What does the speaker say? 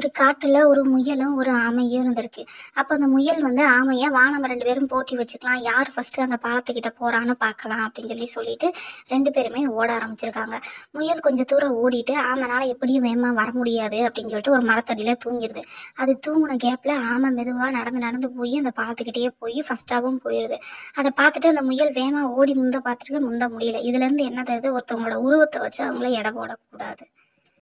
ஒரு காட்டில் ஒரு முயலும் ஒரு ஆமையும் இருந்திருக்கு. அப்போ அந்த முயல் வந்து ஆமையை வா நம்ம ரெண்டு பேரும் போட்டி வச்சுக்கலாம். யார் ஃபஸ்ட்டு அந்த பாலத்துக்கிட்ட போகிறான்னு பார்க்கலாம் அப்படின்னு சொல்லி சொல்லிட்டு ரெண்டு பேருமே ஓட ஆரம்பிச்சிருக்காங்க. முயல் கொஞ்சம் தூரம் ஓடிட்டு ஆமைனால எப்படியும் வேகமாக வர முடியாது அப்படின்னு சொல்லிட்டு ஒரு மரத்தடியில் தூங்கிடுது அது தூங்கின கேப்பில் ஆமை மெதுவாக நடந்து நடந்து போய் அந்த பாலத்துக்கிட்டேயே போய் ஃபஸ்ட்டாகவும் போயிடுது அதை பார்த்துட்டு அந்த முயல் வேகமாக ஓடி முந்த பார்த்துட்டு முந்த முடியல. இதுலேருந்து என்ன தெரியுது? ஒருத்தவங்களோட உருவத்தை வச்சு அவங்கள எடை போடக்கூடாது.